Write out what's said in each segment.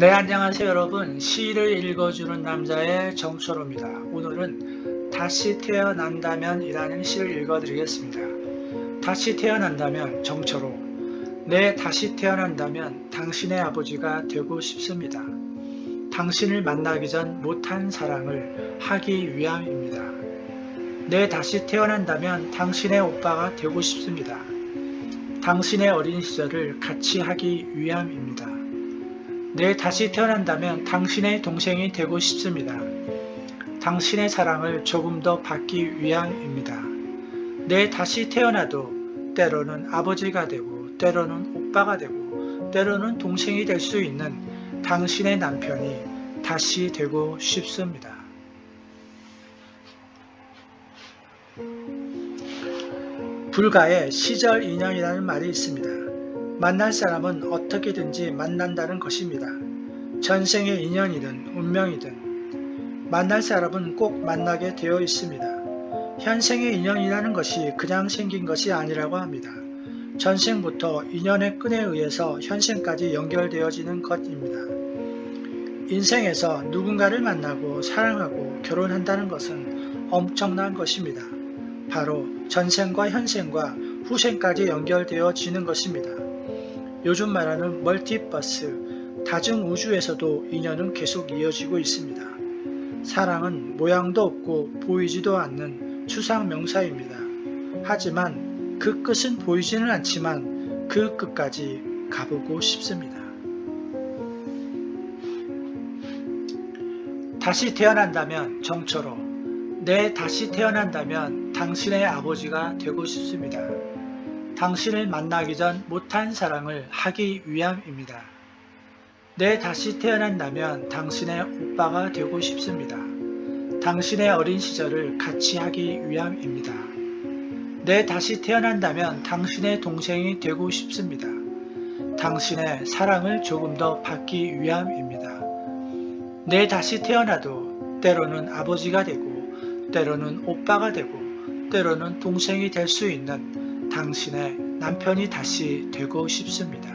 네 안녕하세요 여러분. 시를 읽어주는 남자의 정철호입니다. 오늘은 다시 태어난다면 이라는 시를 읽어드리겠습니다. 다시 태어난다면 정철호. 네 다시 태어난다면 당신의 아버지가 되고 싶습니다. 당신을 만나기 전 못한 사랑을 하기 위함입니다. 네 다시 태어난다면 당신의 오빠가 되고 싶습니다. 당신의 어린 시절을 같이 하기 위함입니다 내 다시 태어난다면 당신의 동생이 되고 싶습니다. 당신의 사랑을 조금 더 받기 위함입니다. 내 다시 태어나도 때로는 아버지가 되고 때로는 오빠가 되고 때로는 동생이 될 수 있는 당신의 남편이 다시 되고 싶습니다. 불가의 시절 인연이라는 말이 있습니다. 만날 사람은 어떻게든지 만난다는 것입니다. 전생의 인연이든 운명이든 만날 사람은 꼭 만나게 되어 있습니다. 현생의 인연이라는 것이 그냥 생긴 것이 아니라고 합니다. 전생부터 인연의 끈에 의해서 현생까지 연결되어지는 것입니다. 인생에서 누군가를 만나고 사랑하고 결혼한다는 것은 엄청난 것입니다. 바로 전생과 현생과 후생까지 연결되어지는 것입니다. 요즘 말하는 멀티버스, 다중 우주에서도 인연은 계속 이어지고 있습니다. 사랑은 모양도 없고 보이지도 않는 추상 명사입니다. 하지만 그 끝은 보이지는 않지만 그 끝까지 가보고 싶습니다. 다시 태어난다면 정처로 내 다시 태어난다면 당신의 아버지가 되고 싶습니다. 당신을 만나기 전 못한 사랑을 하기 위함입니다. 내 다시 태어난다면 당신의 오빠가 되고 싶습니다. 당신의 어린 시절을 같이 하기 위함입니다. 내 다시 태어난다면 당신의 동생이 되고 싶습니다. 당신의 사랑을 조금 더 받기 위함입니다. 내 다시 태어나도 때로는 아버지가 되고 때로는 오빠가 되고 때로는 동생이 될 수 있는 당신의 남편이 다시 되고 싶습니다.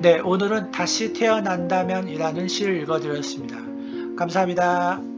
네, 오늘은 다시 태어난다면 이라는 시를 읽어드렸습니다. 감사합니다.